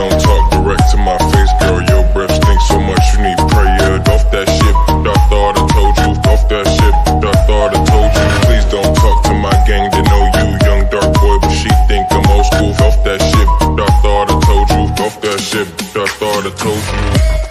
don't talk direct to my face, girl. Your breath stinks so much you need prayer. Off that shit, I thought I told you. Off that shit, I thought I told you. Please don't talk to my gang, they know you. Young dark boy, but she think I'm old school. Off that shit, I thought I told you. Off that shit, I thought I told you.